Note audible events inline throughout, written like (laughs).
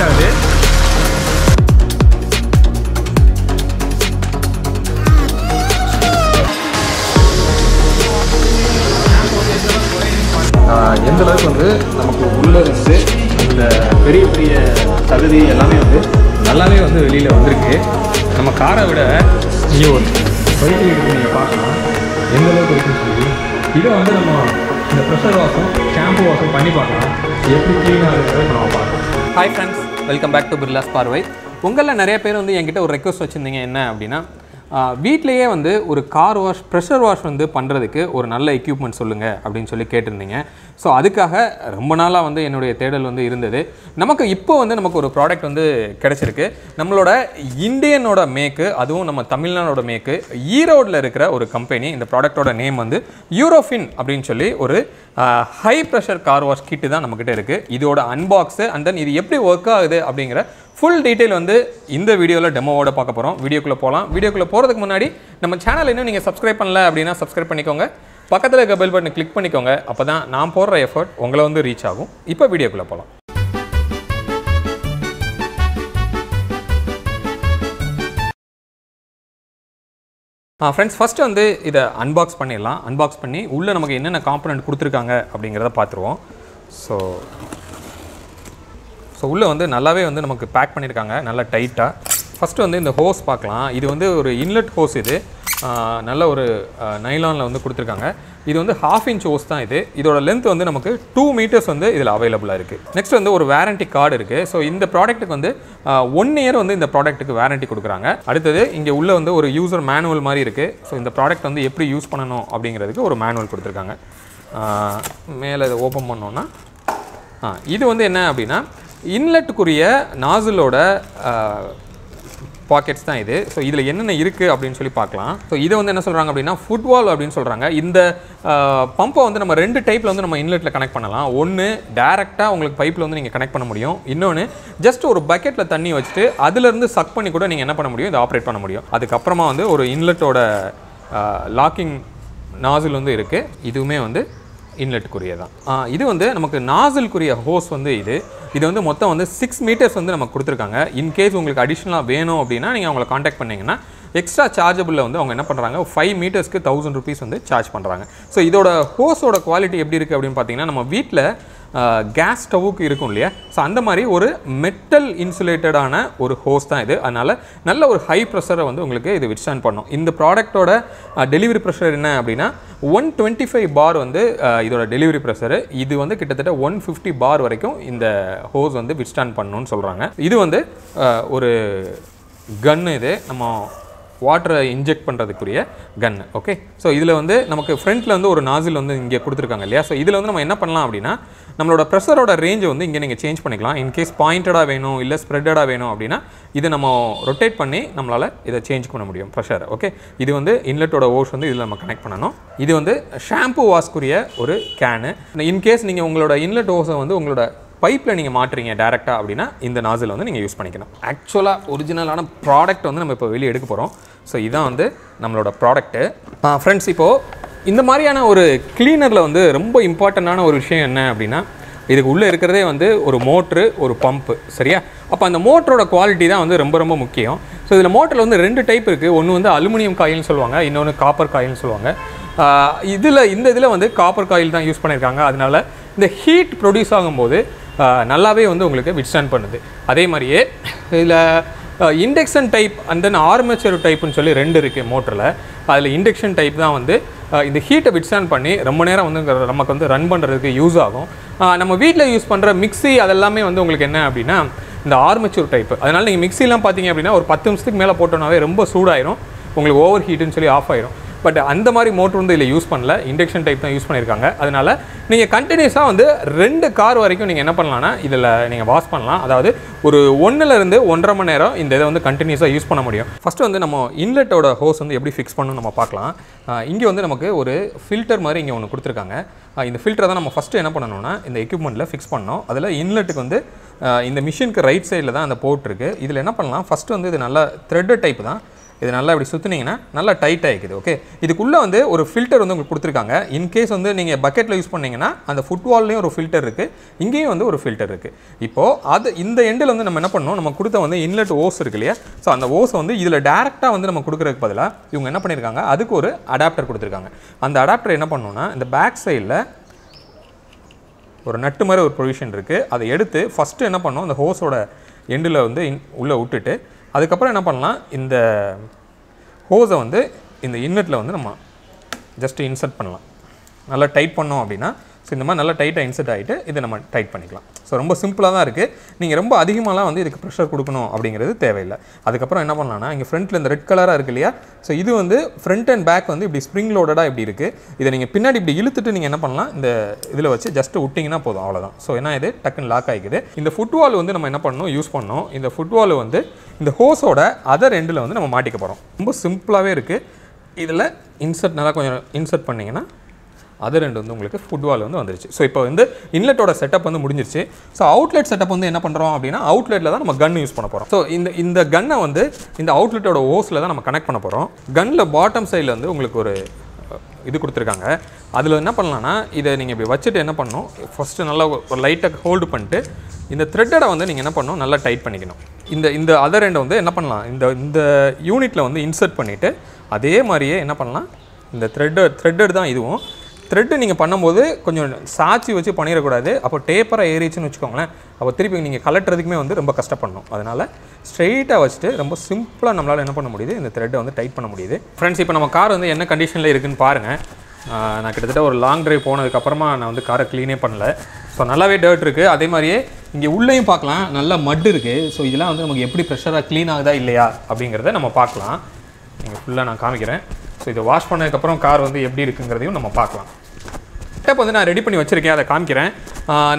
Start ஆகுது எந்த அளவுக்கு வந்து நமக்கு உள்ள இருந்து இந்த பெரிய பெரிய தகுதி எல்லாமே வந்து நல்லாவே வந்து வெளியில் வந்திருக்கு. நம்ம காரை விட இங்கே ஒரு பைக்கு வீட்டுக்கு நீங்கள் பார்க்கலாம். எந்த அளவுக்கு இருக்குன்னு சொல்லி. இதை வந்து நம்ம இந்த ப்ரெஷர் வாஷும் ஷாம்பு வாஷும் பண்ணி பார்க்கலாம். எப்படி க்ளீனாக இருக்கிறத நம்ம பார்க்கலாம். Hi friends welcome back to Birlas பார்வை உங்களில் நிறைய பேர் வந்து என்கிட்ட ஒரு ரெக்வஸ்ட் வச்சுருந்தீங்க என்ன அப்படின்னா வீட்லேயே வந்து ஒரு கார் வாஷ் ப்ரெஷர் வாஷ் வந்து பண்ணுறதுக்கு ஒரு நல்ல எக்யூப்மெண்ட் சொல்லுங்கள் அப்படின்னு சொல்லி கேட்டிருந்தீங்க. ஸோ அதுக்காக ரொம்ப நாளாக வந்து என்னுடைய தேடல் வந்து இருந்தது. நமக்கு இப்போ வந்து நமக்கு ஒரு ப்ராடக்ட் வந்து கிடச்சிருக்கு. நம்மளோட இந்தியனோட மேக்கு அதுவும் நம்ம தமிழ்நாடோட மேக்கு ஈரோடில் இருக்கிற ஒரு கம்பெனி இந்த ப்ராடக்டோட நேம் வந்து யூரோஃபின் அப்படின்னு சொல்லி ஒரு high pressure car wash kit தான் நம்மக்கிட்ட இருக்குது இதோட அன்பாக்ஸு அண்ட் தென் இது எப்படி ஒர்க் ஆகுது அப்படிங்கிற ஃபுல் டீட்டெயில் வந்து இந்த வீடியோவில் டெமோவோட பார்க்க போகிறோம் வீடியோக்குள்ளே போகலாம் வீடியோக்குள்ளே போகிறதுக்கு முன்னாடி நம்ம சேனல் இன்னும் நீங்கள் சப்ஸ்கிரைப் பண்ணல அப்படின்னா சப்ஸ்கிரைப் பண்ணிக்கோங்க. பக்கத்தில் இருக்க பெல் பட்டனை கிளிக் பண்ணிக்கோங்க. அப்போ தான் நான் போடுற எஃபர்ட் உங்களை வந்து ரீச் ஆகும். இப்போ வீடியோக்குள்ளே போகலாம் ஃப்ரெண்ட்ஸ் ஃபஸ்ட்டு வந்து இதை அன்பாக்ஸ் பண்ணிடலாம். அன்பாக்ஸ் பண்ணி உள்ளே நமக்கு என்னென்ன காம்பனண்ட் கொடுத்துருக்காங்க அப்படிங்கிறத பார்த்துருவோம். ஸோ ஸோ உள்ளே வந்து நல்லாவே வந்து நமக்கு பேக் பண்ணியிருக்காங்க நல்லா டைட்டாக ஃபஸ்ட்டு வந்து இந்த ஹோஸ் பார்க்கலாம். இது வந்து ஒரு இன்லெட் ஹோஸ் இது. நல்ல ஒரு நைலானில் வந்து கொடுத்துருக்காங்க. இது வந்து ஹாஃப் இன்ச் ஹோஸ் தான் இது. இதோட லென்த் வந்து நமக்கு டூ மீட்டர்ஸ் வந்து இதில் அவைலபிளாக இருக்குது நெக்ஸ்ட் வந்து ஒரு வாரண்டி கார்டு இருக்குது ஸோ இந்த ப்ராடக்ட்டுக்கு வந்து ஒன் இயர் வந்து இந்த ப்ராடக்ட்டுக்கு வாரண்டி கொடுக்குறாங்க. அடுத்தது இங்கே உள்ள வந்து ஒரு யூசர் மேனுவல் மாதிரி இருக்குது ஸோ இந்த ப்ராடக்ட் வந்து எப்படி யூஸ் பண்ணணும் அப்படிங்கிறதுக்கு ஒரு மேனுவல் கொடுத்துருக்காங்க. மேலே இதை ஓப்பன் பண்ணோன்னா இது வந்து என்ன அப்படின்னா இன்லெட்டுக்குரிய நாசிலோட பாக்கெட்ஸ் தான் இது. ஸோ இதில் என்னென்ன இருக்குது அப்படின்னு சொல்லி பார்க்கலாம். ஸோ இதை வந்து என்ன சொல்கிறாங்க அப்படின்னா ஃபுட்பால் அப்படின்னு சொல்கிறாங்க இந்த பம்பை வந்து நம்ம ரெண்டு டைப்பில் வந்து நம்ம இன்லெட்டில் கனெக்ட் பண்ணலாம். ஒன்று டேரெக்டாக உங்களுக்கு பைப்பில் வந்து நீங்கள் கனெக்ட் பண்ண முடியும். இன்னொன்று ஜஸ்ட் ஒரு பக்கெட்டில் தண்ணி வச்சுட்டு அதுலேருந்து சக் பண்ணி கூட நீங்கள் என்ன பண்ண முடியும்? இதை ஆப்ரேட் பண்ண முடியும். அதுக்கப்புறமா வந்து ஒரு இன்லெட்டோட லாக்கிங் நாசில் வந்து இருக்குது இதுவுமே வந்து இன்லெட்டுக்குரியதான் இது வந்து நமக்கு நாசலுக்குரிய ஹோஸ் வந்து இது. இது வந்து மொத்தம் வந்து சிக்ஸ் மீட்டர்ஸ் வந்து நமக்கு கொடுத்துருக்காங்க. இன்கேஸ் உங்களுக்கு அடிஷ்னலாக வேணும் அப்படின்னா நீங்கள் அவங்களை காண்டாக்ட் பண்ணீங்கன்னா எக்ஸ்ட்ரா சார்ஜபிளில் வந்து அவங்க என்ன பண்ணுறாங்க ஃபைவ் மீட்டர்ஸ்க்கு தௌசண்ட் ருபீஸ் வந்து சார்ஜ் பண்ணுறாங்க ஸோ இதோட ஹோஸோட குவாலிட்டி எப்படி இருக்குது அப்படின்னு பார்த்தீங்கன்னா நம்ம வீட்டில் கேஸ் ஸ்டவ்வுக்கு இருக்கும் இல்லையா? ஸோ அந்த மாதிரி ஒரு மெட்டல் இன்சுலேட்டடான ஒரு ஹோஸ் தான் இது. அதனால் நல்ல ஒரு ஹை ப்ரெஷரை வந்து உங்களுக்கு இது விட்ஸ்டாண்ட் பண்ணும். இந்த ப்ராடக்ட்டோட டெலிவரி ப்ரெஷர் என்ன அப்படின்னா ஒன் டுவெண்ட்டி ஃபைவ் பார் வந்து இதோட டெலிவரி ப்ரெஷரு இது வந்து கிட்டத்தட்ட ஒன் ஃபிஃப்டி பார் வரைக்கும் இந்த ஹோஸ் வந்து விட்ஸ்டாண்ட் பண்ணணும்னு சொல்கிறாங்க இது வந்து ஒரு கன்னு இது. நம்ம வாட்டரை இன்ஜெக்ட் பண்ணுறதுக்குரிய கன் ஓகே ஸோ இதில் வந்து நமக்கு ஃப்ரண்ட்டில் வந்து ஒரு நாசில் வந்து இங்கே கொடுத்துருக்காங்க இல்லையா? ஸோ இதில் வந்து நம்ம என்ன பண்ணலாம் அப்படின்னா நம்மளோட ப்ரெஷரோட ரேஞ்சை வந்து இங்கே நீங்கள் சேஞ்ச் பண்ணிக்கலாம். இன்கேஸ் பாயிண்டடாக வேணும் இல்லை ஸ்ப்ரெட்டடாக வேணும் அப்படின்னா இதை நம்ம ரொட்டேட் பண்ணி நம்மளால் இதை சேஞ்ச் பண்ண முடியும் ப்ரெஷரை ஓகே இது வந்து இன்லெட்டோட ஓஸ் வந்து இதில் நம்ம கனெக்ட் பண்ணணும். இது வந்து ஷாம்பு வாஷ்க்குரிய ஒரு கேனு இன்கேஸ் நீங்கள் உங்களோட இன்லெட் ஓஸை வந்து உங்களோட பைப்பில் நீங்கள் மாற்றுறீங்க டேரெக்டாக அப்படின்னா இந்த நாசில் வந்து நீங்கள் யூஸ் பண்ணிக்கணும். ஆக்சுவலாக ஒரிஜினலான ப்ராடக்ட் வந்து நம்ம இப்போ வெளியே எடுக்க போகிறோம். ஸோ இதான் வந்து நம்மளோட ப்ராடக்ட்டு ஃப்ரெண்ட்ஸ் இப்போது இந்த மாதிரியான ஒரு கிளீனரில் வந்து ரொம்ப இம்பார்ட்டண்ட்டான ஒரு விஷயம் என்ன அப்படின்னா இதுக்கு உள்ளே இருக்கிறதே வந்து ஒரு மோட்ரு ஒரு பம்ப்பு சரியா? அப்போ அந்த மோட்டரோட குவாலிட்டி தான் வந்து ரொம்ப ரொம்ப முக்கியம். ஸோ இதில் மோட்டரில் வந்து ரெண்டு டைப் இருக்குது ஒன்று வந்து அலுமினியம் காயில்னு சொல்லுவாங்க. இன்னொன்று காப்பர் காயில்னு சொல்லுவாங்க. இதில் இந்த இதில் வந்து காப்பர் காயில் தான் யூஸ் பண்ணியிருக்காங்க. அதனால இந்த ஹீட் ப்ரொடியூஸ் ஆகும்போது நல்லாவே வந்து உங்களுக்கு விட்ஸ்டாண்ட் பண்ணுது. அதே மாதிரியே இதில் induction type and then armature டைப்னு சொல்லி ரெண்டு இருக்குது மோட்டரில் அதில் இண்டக்ஷன் டைப் தான் வந்து இந்த ஹீட்டை விட்ஸ்டாண்ட் பண்ணி ரொம்ப நேரம் வந்து நமக்கு வந்து ரன் பண்ணுறதுக்கு யூஸ் ஆகும். நம்ம வீட்டில் யூஸ் பண்ணுற மிக்ஸி அதெல்லாமே வந்து உங்களுக்கு என்ன அப்படின்னா இந்த ஆர்மேச்சூர் டைப் அதனால் நீங்கள் மிக்ஸிலாம் பார்த்தீங்க அப்படின்னா ஒரு பத்து நிமிஷத்துக்கு மேலே போட்டோன்னாவே ரொம்ப சூடாயிரும். உங்களுக்கு ஓவர் ஹீட்டுன்னு சொல்லி ஆஃப் ஆயிரும். பட் அந்த மாதிரி மோட்டர் வந்து இதில் யூஸ் பண்ணல. இண்டக்ஷன் டைப் தான் யூஸ் பண்ணியிருக்காங்க அதனால் நீங்கள் கண்டினியூஸாக வந்து ரெண்டு கார் வரைக்கும் நீங்கள் என்ன பண்ணலான்னா இதில் நீங்கள் வாஷ் பண்ணலாம். அதாவது ஒரு ஒன்றுலேருந்து ஒன்றரை மணி நேரம் இந்த இதை வந்து கண்டினியூஸாக யூஸ் பண்ண முடியும். ஃபஸ்ட்டு வந்து நம்ம இன்லெட்டோட ஹோஸ் வந்து எப்படி ஃபிக்ஸ் பண்ணணும் நம்ம பார்க்கலாம். இங்கே வந்து நமக்கு ஒரு ஃபில்டர் மாதிரி இங்கே ஒன்று கொடுத்துருக்காங்க. இந்த ஃபில்டரை தான் நம்ம ஃபஸ்ட்டு என்ன பண்ணணும்னா இந்த எக்யூப்மெண்ட்டில் ஃபிக்ஸ் பண்ணோம் அதில் இன்லெட்டுக்கு வந்து இந்த மிஷினுக்கு ரைட் சைடில் தான் அந்த போர்ட் இருக்குது இதில் என்ன பண்ணலாம் ஃபஸ்ட்டு வந்து இது நல்லா த்ரெட்டு டைப் தான். இது நல்லா இப்படி சுற்றுனீங்கன்னா நல்லா டைட் ஆகிக்குது ஓகே இதுக்குள்ளே வந்து ஒரு ஃபில்டர் வந்து உங்களுக்கு கொடுத்துருக்காங்க. இன்கேஸ் வந்து நீங்கள் பக்கெட்டில் யூஸ் பண்ணிங்கன்னா அந்த ஃபுட்வால்லையும் ஒரு ஃபில்டர் இருக்குது இங்கேயும் வந்து ஒரு ஃபில்டர் இருக்குது இப்போது அது இந்த எண்டில் வந்து நம்ம என்ன பண்ணணும்? நம்ம கொடுத்த வந்து இன்லெட் ஓஸ் இருக்கு இல்லையா? ஸோ அந்த ஓஸை வந்து இதில் டேரெக்டாக வந்து நம்ம கொடுக்குறதுக்கு பதிலாக இவங்க என்ன பண்ணியிருக்காங்க அதுக்கு ஒரு அடாப்டர் கொடுத்துருக்காங்க. அந்த அடாப்டர் என்ன பண்ணணும்னா இந்த பேக் சைடில் ஒரு நட்டு மாதிரி ஒரு ப்ரொவிஷன் இருக்குது அதை எடுத்து ஃபஸ்ட்டு என்ன பண்ணோம் அந்த ஹோஸோட எண்டில் வந்து இன் உள்ளே விட்டுட்டு அதுக்கப்புறம் என்ன பண்ணலாம் இந்த ஹோஸை வந்து இந்த இன்னட்டில் வந்து நம்ம ஜஸ்ட்டு இன்சர்ட் பண்ணலாம். நல்லா டைட் பண்ணோம் அப்படின்னா ஸோ இந்த மாதிரி நல்லா டைட்டாக இன்சர்ட் ஆகிட்டு இதை நம்ம டைட் பண்ணிக்கலாம். ஸோ ரொம்ப சிம்பிளாக தான் இருக்குது நீங்கள் ரொம்ப அதிகமாகலாம் வந்து இதுக்கு ப்ரெஷர் கொடுக்கணும் அப்படிங்கிறது தேவையில்லை. அதுக்கப்புறம் என்ன பண்ணலாம்னா இங்கே ஃப்ரண்ட்டில் இந்த ரெட் கலராக இருக்கு இல்லையா? ஸோ இது வந்து ஃப்ரண்ட் அண்ட் பேக் வந்து இப்படி ஸ்ப்ரிங் லோடடாக இப்படி இருக்குது இதை நீங்கள் பின்னாடி இப்படி இழுத்துட்டு நீங்கள் என்ன பண்ணலாம் இந்த இதில் வச்சு ஜஸ்ட் விட்டிங்கன்னா போதும் அவ்வளோதான் ஸோ என்ன இது? டக்குன்னு லாக் ஆகிக்குது இந்த ஃபுட்வால் வந்து நம்ம என்ன பண்ணணும் யூஸ் பண்ணணும். இந்த ஃபுட்வால் வந்து இந்த ஹோஸோட அதர் எண்டில் வந்து நம்ம மாட்டிக்க போகிறோம் ரொம்ப சிம்பிளாகவே இருக்குது இதில் இன்சர்ட் நல்லா கொஞ்சம் இன்சர்ட் பண்ணிங்கன்னா அது ரெண்டு வந்து உங்களுக்கு ஃபுட்வால் வந்து வந்துருச்சு. ஸோ இப்போ வந்து இன்லெட்டோட செட்டப் வந்து முடிஞ்சிருச்சு. ஸோ அவுட்லெட் செட்டப் வந்து என்ன பண்ணுறோம் அப்படின்னா அவுட்லெட்டில் தான் நம்ம கன் யூஸ் பண்ண போகிறோம் ஸோ இந்த இந்த கன்னை வந்து இந்த அவுட்லெட்டோட ஓஸில் தான் நம்ம கனெக்ட் பண்ண போகிறோம் கன்னில் பாட்டம் சைடில் வந்து உங்களுக்கு ஒரு இது கொடுத்துருக்காங்க. அதில் என்ன பண்ணலான்னா இதை நீங்கள் இப்படி வச்சுட்டு என்ன பண்ணணும்? ஃபஸ்ட்டு நல்லா ஒரு லைட்டாக ஹோல்டு பண்ணிட்டு இந்த த்ரெட்டடை வந்து நீங்கள் என்ன பண்ணணும்? நல்லா டைட் பண்ணிக்கணும். இந்த இந்த அதர் எண்டை வந்து என்ன பண்ணலாம்? இந்த இந்த யூனிட்டில் வந்து இன்சர்ட் பண்ணிவிட்டு அதே மாதிரியே என்ன பண்ணலாம்? இந்த த்ரெட்டு த்ரெட்டட் தான் இதுவும் த்ரெட்டு நீங்கள் பண்ணும்போது கொஞ்சம் சாச்சி வச்சு பண்ணிடக்கூடாது. அப்போ டேப்பராக ஏறிச்சுன்னு வச்சுக்கோங்களேன். அப்போ திருப்பி நீங்கள் கலட்டுறதுக்குமே வந்து ரொம்ப கஷ்டப்படணும். அதனால் ஸ்ட்ரெயிட்டாக வச்சுட்டு ரொம்ப சிம்பிளாக நம்மளால் என்ன பண்ண முடியுது? இந்த த்ரெட்டை வந்து டைட் பண்ண முடியுது. ஃப்ரெண்ட்ஸ் இப்போ நம்ம கார் வந்து என்ன கண்டிஷனில் இருக்குதுன்னு பாருங்கள் நான் கிட்டத்தட்ட ஒரு லாங் ட்ரைவ் போனதுக்கப்புறமா நான் வந்து காரை க்ளீனே பண்ணல. ஸோ நல்லாவே டர்ட் இருக்குது அதே மாதிரியே இங்கே உள்ளேயும் பார்க்கலாம். நல்லா மட் இருக்குது ஸோ இதெல்லாம் வந்து நமக்கு எப்படி ப்ரெஷராக க்ளீன் ஆகுதா இல்லையா அப்படிங்கிறத நம்ம பார்க்கலாம். நீங்கள் ஃபுல்லாக நான் காமிக்கிறேன். ஸோ இதை வாஷ் பண்ணதுக்கப்புறம் கார் வந்து எப்படி இருக்குங்கிறதையும் நம்ம பார்க்கலாம். செட்டப் வந்து நான் ரெடி பண்ணி வச்சுருக்கேன் அதை காமிக்கிறேன்.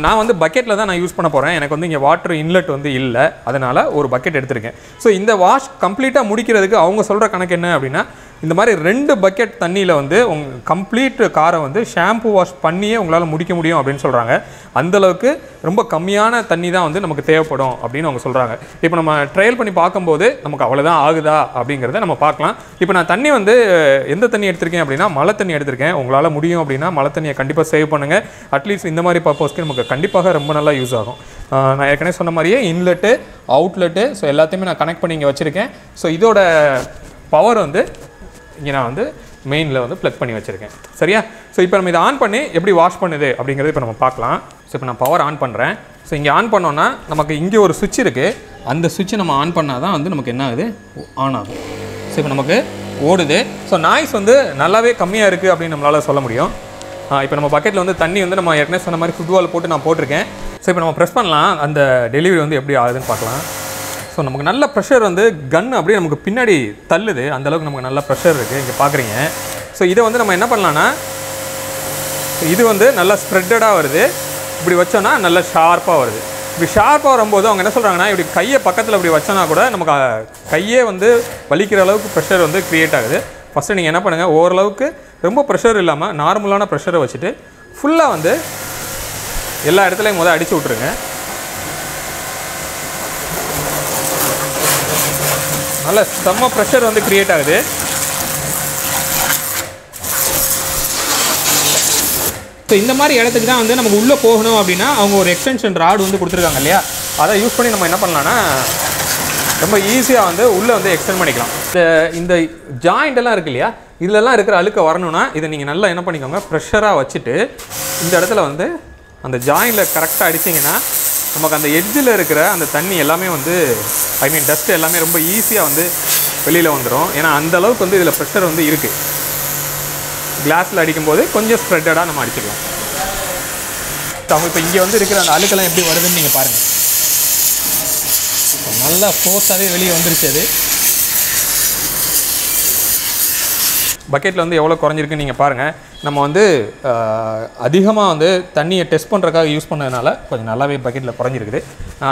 நான் வந்து பக்கெட்டில் தான் நான் யூஸ் பண்ண போகிறேன் எனக்கு வந்து இங்கே வாட்டர் இன்லெட் வந்து இல்லை. அதனால் ஒரு பக்கெட் எடுத்திருக்கேன். ஸோ இந்த வாஷ் கம்ப்ளீட்டாக முடிக்கிறதுக்கு அவங்க சொல்கிற கணக்கு என்ன அப்படின்னா இந்த மாதிரி ரெண்டு பக்கெட் தண்ணியில் வந்து உங் கம்ப்ளீட் காரை வந்து ஷாம்பு வாஷ் பண்ணியே உங்களால் முடிக்க முடியும் அப்படின்னு சொல்கிறாங்க அந்தளவுக்கு ரொம்ப கம்மியான தண்ணி தான் வந்து நமக்கு தேவைப்படும் அப்படின்னு அவங்க சொல்கிறாங்க இப்போ நம்ம ட்ரையல் பண்ணி பார்க்கும்போது நமக்கு அவ்வளோதான் ஆகுதா அப்படிங்கிறத நம்ம பார்க்கலாம். இப்போ நான் தண்ணி வந்து எந்த தண்ணி எடுத்திருக்கேன் அப்படின்னா மழை தண்ணி எடுத்திருக்கேன். உங்களால் முடியும் அப்படின்னா மழை தண்ணியை கண்டிப்பாக சேவ் பண்ணுங்கள் அட்லீஸ்ட் இந்த மாதிரி பர்பஸ்க்கு நமக்கு கண்டிப்பாக ரொம்ப நல்லா யூஸ் ஆகும். நான் ஏற்கனவே சொன்ன மாதிரியே இன்லெட்டு அவுட்லெட்டு ஸோ எல்லாத்தையுமே நான் கனெக்ட் பண்ணி இங்கே வச்சுருக்கேன். ஸோ இதோட பவர் வந்து இங்கே நான் வந்து மெயினில் வந்து ப்ளக் பண்ணி வச்சுருக்கேன். சரியா? ஸோ இப்போ நம்ம இதை ஆன் பண்ணி எப்படி வாஷ் பண்ணுது அப்படிங்கிறத இப்போ நம்ம பார்க்கலாம். ஸோ இப்போ நான் பவர் ஆன் பண்ணுறேன் ஸோ இங்கே ஆன் பண்ணோன்னா நமக்கு இங்கே ஒரு சுவிட்ச் இருக்குது அந்த சுவிட்சை நம்ம ஆன் பண்ணால் தான் வந்து நமக்கு என்ன ஆகுது? ஆன் ஆகும் ஸோ இப்போ நமக்கு ஓடுது. ஸோ நாய்ஸ் வந்து நல்லாவே கம்மியாக இருக்குது அப்படின்னு நம்மளால் சொல்ல முடியும். இப்போ நம்ம பக்கெட்டில் வந்து தண்ணி வந்து நம்ம ஏற்கனவே சொன்ன மாதிரி ஃபுட்பால் போட்டு நான் போட்டிருக்கேன். ஸோ இப்போ நம்ம ப்ரெஸ் பண்ணலாம். அந்த டெலிவரி வந்து எப்படி ஆகுதுன்னு பார்க்கலாம். ஸோ நமக்கு நல்ல ப்ரெஷர் வந்து கன் அப்படியே நமக்கு பின்னாடி தள்ளுது. அந்த அளவுக்கு நமக்கு நல்ல ப்ரெஷர் இருக்குது இங்கே பார்க்குறீங்க ஸோ இதை வந்து நம்ம என்ன பண்ணலான்னா இது வந்து நல்லா ஸ்ப்ரெட்டடாக வருது. இப்படி வச்சோன்னா நல்லா ஷார்ப்பாக வருது. இப்படி ஷார்ப்பாக வரும்போது அவங்க என்ன சொல்கிறாங்கன்னா இப்படி கையை பக்கத்தில் இப்படி வச்சோன்னா கூட நமக்கு கையே வந்து வலிக்கிற அளவுக்கு ப்ரெஷர் வந்து க்ரியேட் ஆகுது. ஃபஸ்ட்டு நீங்கள் என்ன பண்ணுங்கள் ஓரளவுக்கு ரொம்ப ப்ரெஷர் இல்லாமல் நார்மலான ப்ரெஷரை வச்சுட்டு ஃபுல்லாக வந்து எல்லா இடத்துலையும் முதல் அடித்து விட்ருங்க நல்ல செம்ம ப்ரெஷர் வந்து க்ரியேட் ஆகுது. ஸோ இந்த மாதிரி இடத்துக்கு தான் வந்து நமக்கு உள்ளே போகணும் அப்படின்னா அவங்க ஒரு எக்ஸ்டென்ஷன் ராடு வந்து கொடுத்துருக்காங்க இல்லையா? அதை யூஸ் பண்ணி நம்ம என்ன பண்ணலான்னா ரொம்ப ஈஸியாக வந்து உள்ளே வந்து எக்ஸ்டெண்ட் பண்ணிக்கலாம். இந்த இந்த ஜாயிண்டெல்லாம் இருக்குது இருக்கு இல்லையா? இதுலலாம் இருக்கிற அழுக்க வரணும்னா இதை நீங்கள் நல்லா என்ன பண்ணிக்கோங்க ப்ரெஷராக வச்சுட்டு இந்த இடத்துல வந்து அந்த ஜாயிண்டில் கரெக்டாக அடிச்சிங்கன்னா நமக்கு அந்த எட்ஜில் இருக்கிற அந்த தண்ணி எல்லாமே வந்து ஐ மீன் டஸ்ட் எல்லாமே ரொம்ப ஈஸியாக வந்து வெளியில் வந்துடும் ஏன்னா அந்த அளவுக்கு வந்து இதில் ப்ரெஷர் வந்து இருக்குது கிளாஸில் அடிக்கும்போது கொஞ்சம் ஸ்ப்ரெட்டடாக நம்ம அடிச்சுக்கலாம். அவங்க இப்போ இங்கே வந்து இருக்கிற அந்த அழுக்கெல்லாம் எப்படி வருதுன்னு நீங்கள் பாருங்கள் நல்லா ஃபோர்ஸாகவே வெளியே வந்துருச்சு அது. பக்கெட்டில் வந்து எவ்வளோ குறைஞ்சிருக்குன்னு நீங்கள் பாருங்கள் நம்ம வந்து அதிகமாக வந்து தண்ணியை டெஸ்ட் பண்ணுறதுக்காக யூஸ் பண்ணதுனால கொஞ்சம் நல்லாவே பக்கெட்டில் குறைஞ்சிருக்குது.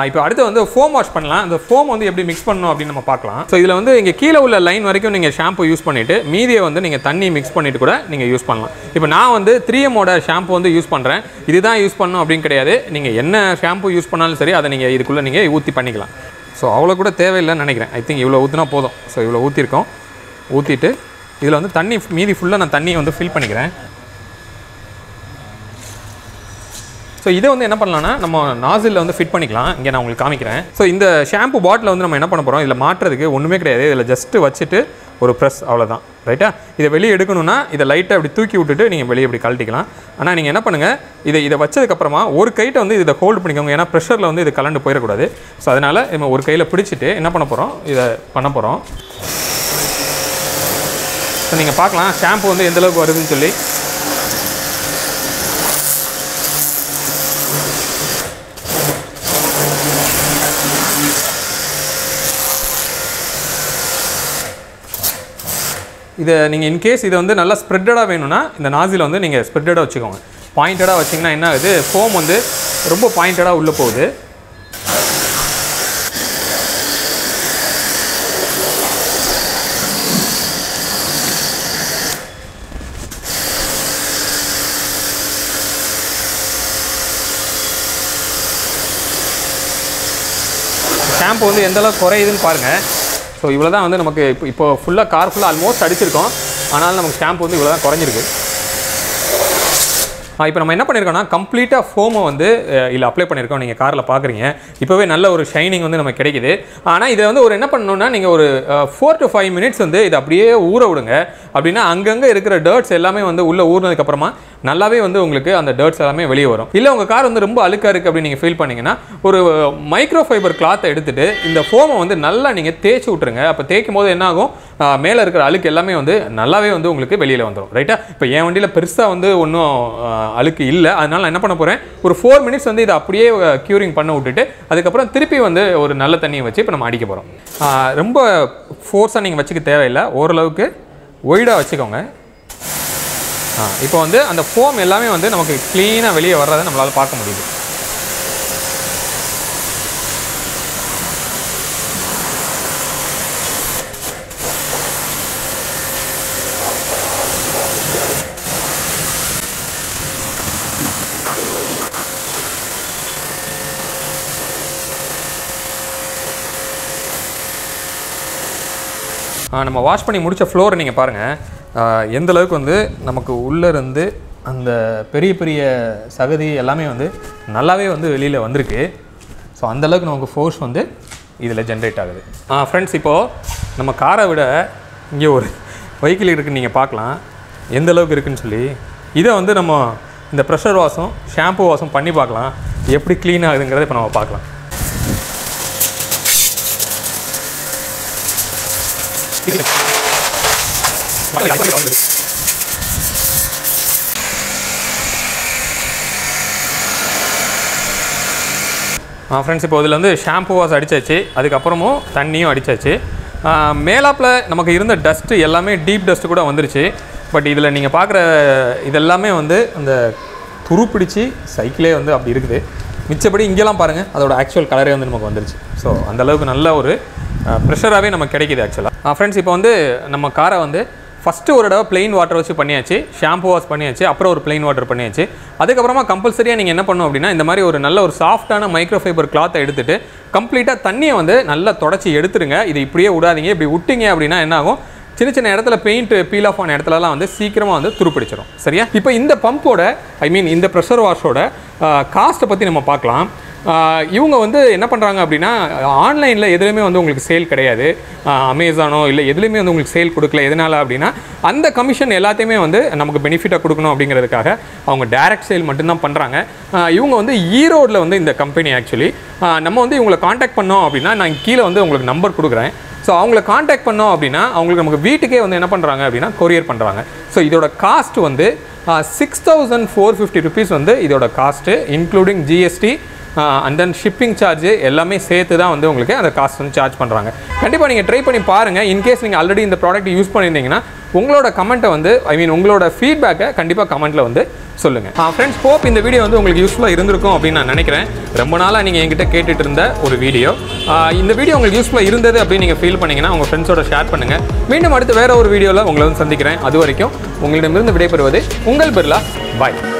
இப்போ அடுத்து வந்து ஃபோம் வாஷ் பண்ணலாம். அந்த ஃபோம் வந்து எப்படி மிக்ஸ் பண்ணணும் அப்படின்னு நம்ம பார்க்கலாம். ஸோ இதில் வந்து இங்கே கீழே உள்ள லைன் வரைக்கும் நீங்கள் ஷாம்பு யூஸ் பண்ணிவிட்டு மீதியை வந்து நீங்கள் தண்ணி மிக்ஸ் பண்ணிட்டு கூட நீங்கள் யூஸ் பண்ணலாம். இப்போ நான் வந்து த்ரீ எம்மோட ஷாம்பு வந்து யூஸ் பண்ணுறேன் இதுதான் யூஸ் பண்ணணும் அப்படின்னு கிடையாது. நீங்கள் என்ன ஷாம்பு யூஸ் பண்ணாலும் சரி அதை நீங்கள் இதுக்குள்ளே நீங்கள் ஊற்றி பண்ணிக்கலாம். ஸோ அவ்வளோ கூட தேவையில்லைன்னு நினைக்கிறேன். ஐ திங்க் இவ்வளோ ஊற்றினா போதும். ஸோ இவ்வளோ ஊற்றிருக்கோம் ஊற்றிட்டு இதில் வந்து தண்ணி மீதி ஃபுல்லாக நான் தண்ணியை வந்து ஃபில் பண்ணிக்கிறேன். ஸோ இதை வந்து என்ன பண்ணலாம்னா நம்ம நாசிலில் வந்து ஃபிட் பண்ணிக்கலாம். இங்கே நான் உங்களுக்கு காமிக்கிறேன். ஸோ இந்த ஷாம்பு பாட்டில் வந்து நம்ம என்ன பண்ண போகிறோம் இதில் மாட்டுறதுக்கு ஒன்றுமே கிடையாது. இதில் ஜஸ்ட்டு வச்சுட்டு ஒரு ப்ரெஸ் அவ்வளோதான் ரைட்டா இதை வெளியே எடுக்கணும்னா இதை லைட்டாக அப்படி தூக்கி விட்டுட்டு நீங்கள் வெளியே இப்படி கழட்டிக்கலாம். ஆனால் நீங்கள் என்ன பண்ணுங்கள் இதை இதை வச்சதுக்கப்புறமா ஒரு கைட்டை வந்து இதை ஹோல்டு பண்ணிக்கோங்க. ஏன்னா ப்ரெஷரில் வந்து இது கலண்டு போயிடக்கூடாது. ஸோ அதனால் நம்ம ஒரு கையில் பிடிச்சிட்டு என்ன பண்ண போகிறோம் இதை பண்ண போகிறோம் ஸோ நீங்கள் பார்க்கலாம். ஷாம்பு வந்து எந்தளவுக்கு வருதுன்னு சொல்லி. இதை நீங்கள் இன்கேஸ் இதை வந்து நல்லா ஸ்ப்ரெட்டடாக வேணும்னா இந்த நாசில் வந்து நீங்கள் ஸ்ப்ரெட்டடாக வச்சுக்கோங்க. பாயிண்டடாக வச்சிங்கன்னா என்ன ஆகுது? ஃபோம் வந்து ரொம்ப பாயிண்டடாக உள்ளே போகுது. ஷாம்பு வந்து எந்தளவுக்கு குறையுதுன்னு பாருங்கள் ஸோ இவ்வளோ தான் வந்து நமக்கு இப்போ இப்போ ஃபுல்லாக கார் ஃபுல்லாக ஆல்மோஸ்ட் அடிச்சிருக்கோம். ஆனாலும் நமக்கு ஷாம்பு வந்து இவ்வளோ தான் குறைஞ்சிருக்கு இப்போ நம்ம என்ன பண்ணியிருக்கோம்னா கம்ப்ளீட்டாக ஃபோமை வந்து இல்லை அப்ளை பண்ணியிருக்கோம் நீங்கள் காரில் பார்க்குறீங்க இப்போவே நல்ல ஒரு ஷைனிங் வந்து நமக்கு கிடைக்குது. ஆனால் இதை வந்து ஒரு என்ன பண்ணணும்னா நீங்கள் ஒரு ஃபோர் டு ஃபைவ் மினிட்ஸ் வந்து இதை அப்படியே ஊற விடுங்க. அப்படின்னா அங்கங்கே இருக்கிற டர்ட்ஸ் எல்லாமே வந்து உள்ளே ஊறினதுக்கப்புறமா நல்லாவே வந்து உங்களுக்கு அந்த டர்ட்ஸ் எல்லாமே வெளியே வரும். இல்லை உங்கள் கார் வந்து ரொம்ப அழுக்காக இருக்குது அப்படின்னு நீங்கள் ஃபீல் பண்ணிங்கன்னா ஒரு மைக்ரோ ஃபைபர் கிளாத்தை எடுத்துகிட்டு இந்த ஃபோமை வந்து நல்லா நீங்கள் தேய்ச்சி விட்ருங்க அப்போ தேய்க்கும் போது என்னாகும் மேலே இருக்கிற அழுக்கு எல்லாமே வந்து நல்லாவே வந்து உங்களுக்கு வெளியில் வந்துடும் ரைட்டா இப்போ என் வண்டியில் பெருசாக வந்து ஒன்றும் அழுக்கு இல்லை. அதனால் நான் என்ன பண்ண போகிறேன் ஒரு ஃபோர் மினிட்ஸ் வந்து இதை அப்படியே க்யூரிங் பண்ண விட்டுட்டு அதுக்கப்புறம் திருப்பி வந்து ஒரு நல்ல தண்ணியை வச்சு இப்போ நம்ம அடிக்க போகிறோம் ரொம்ப ஃபோர்ஸாக நீங்கள் வச்சுக்க தேவையில்லை. ஓரளவுக்கு ஒய்டாக வச்சுக்கோங்க. இப்போ வந்து அந்த ஃபோம் எல்லாமே வந்து நமக்கு க்ளீனாக வெளியே வர்றதை நம்மளால் பார்க்க முடியுது. நம்ம வாஷ் பண்ணி முடித்த ஃப்ளோரை நீங்கள் பாருங்கள் எந்த அளவுக்கு வந்து நமக்கு உள்ளேருந்து அந்த பெரிய பெரிய சகதி எல்லாமே வந்து நல்லாவே வந்து வெளியில் வந்திருக்கு. ஸோ அந்தளவுக்கு நமக்கு ஃபோர்ஸ் வந்து இதில் ஜென்ரேட் ஆகுது. ஆ ஃப்ரெண்ட்ஸ் இப்போது நம்ம காரை விட இங்கே ஒரு வெஹிக்கிள் இருக்குன்னு நீங்கள் பார்க்கலாம். எந்த அளவுக்கு இருக்குன்னு சொல்லி. இதை வந்து நம்ம இந்த ப்ரெஷர் வாஷும் ஷாம்பு வாஷும் பண்ணி பார்க்கலாம். எப்படி க்ளீன் ஆகுதுங்கிறத இப்போ நம்ம பார்க்கலாம். (laughs) ஃப்ரெண்ட்ஸ் இப்போ இதில் வந்து ஷாம்பு வாஷ் அடிச்சாச்சு. அதுக்கப்புறமும் தண்ணியும் அடித்தாச்சு மேலாப்பில் நமக்கு இருந்த டஸ்ட்டு எல்லாமே டீப் டஸ்ட்டு கூட வந்துருச்சு. பட் இதில் நீங்கள் பார்க்குற இதெல்லாமே வந்து அந்த துரு பிடிச்சி சைக்கிளே வந்து அப்படி இருக்குது. மிச்சப்படி இங்கெல்லாம் பாருங்கள் அதோட ஆக்சுவல் கலரே வந்து நமக்கு வந்துருச்சு. ஸோ அந்தளவுக்கு நல்ல ஒரு ப்ரெஷராகவே நமக்கு கிடைக்கிது ஆக்சுவலாக ஃப்ரெண்ட்ஸ் இப்போ வந்து நம்ம காரை வந்து ஃபஸ்ட்டு ஒரு தடவை plain வாட்டர் வச்சு பண்ணியாச்சு ஷாம்பு வாஷ் பண்ணியாச்சு அப்புறம் ஒரு plain வாட்டர் பண்ணியாச்சு. அதுக்கப்புறமா கம்பல்சரியாக நீங்கள் என்ன பண்ணணும் அப்படின்னா இந்த மாதிரி ஒரு நல்ல ஒரு சாஃப்டான மைக்ரோ ஃபைபர் கிளாத்தை எடுத்துகிட்டு கம்ப்ளீட்டாக தண்ணியை வந்து நல்லா தொடச்சி எடுத்துருங்க. இது இப்படியே விடாதீங்க இப்படி விட்டிங்க அப்படின்னா என்னாகும் சின்ன சின்ன இடத்துல பெயிண்ட் பீல் ஆஃப் ஆன இடத்துலலாம் வந்து சீக்கிரமாக வந்து துருப்பிடிச்சிடும் சரியா? இப்போ இந்த பம்போட ஐ மீன் இந்த ப்ரெஷர் வாஷோட காஸ்ட்டை பற்றி நம்ம பார்க்கலாம். இவங்க வந்து என்ன பண்ணுறாங்க அப்படின்னா ஆன்லைனில் எதுலேயுமே வந்து உங்களுக்கு சேல் கிடையாது. அமேசானோ இல்லை எதுலேயுமே வந்து உங்களுக்கு சேல் கொடுக்கல. எதனால் அப்படின்னா அந்த கமிஷன் எல்லாத்தையுமே வந்து நமக்கு பெனிஃபிட்டாக கொடுக்கணும் அப்படிங்கிறதுக்காக அவங்க டைரக்ட் சேல் மட்டும்தான் பண்ணுறாங்க இவங்க வந்து ஈரோடில் வந்து இந்த கம்பெனி ஆக்சுவலி நம்ம வந்து இவங்களை காண்டாக்ட் பண்ணோம் அப்படின்னா நான் கீழே வந்து உங்களுக்கு நம்பர் கொடுக்குறேன். ஸோ அவங்கள காண்டாக்ட் பண்ணோம் அப்படின்னா அவங்களுக்கு நமக்கு வீட்டுக்கே வந்து என்ன பண்ணுறாங்க அப்படின்னா கொரியர் பண்ணுறாங்க ஸோ இதோட காஸ்ட் வந்து six thousand four fifty rupees வந்து இதோட cost including GST and then shipping charge எல்லாமே சேர்த்து தான் வந்து உங்களுக்கு அந்த காஸ்ட் வந்து சார்ஜ் பண்ணுறாங்க கண்டிப்பாக நீங்கள் ட்ரை பண்ணி பாருங்கள் இன்கேஸ் நீங்கள் ஆல்ரெடி இந்த ப்ராடக்ட் யூஸ் பண்ணியிருந்தீங்கன்னா உங்களோட கமெண்ட்டை வந்து ஐ மீன் உங்களோட ஃபீட்பேக்கை கண்டிப்பாக கமெண்ட்டில் வந்து சொல்லுங்கள் ஃப்ரெண்ட்ஸ் ஹோப் இந்த வீடியோ வந்து உங்களுக்கு யூஸ்ஃபுல்லாக இருந்திருக்கும் அப்படின்னு நான் நினைக்கிறேன். ரொம்ப நாளாக நீங்கள் என்கிட்ட கேட்டுட்டு இருந்த ஒரு வீடியோ இந்த வீடியோ உங்களுக்கு யூஸ்ஃபுல்லாக இருந்தது அப்படின்னு நீங்கள் ஃபீல் பண்ணீங்கன்னா உங்கள் ஃப்ரெண்ட்ஸோட ஷேர் பண்ணுங்கள் மீண்டும் அடுத்து வேறு ஒரு வீடியோவில் உங்களை வந்து சந்திக்கிறேன். அது வரைக்கும் உங்களிடமிருந்து விடைபெறுவது உங்கள் பிர்லா. பாய்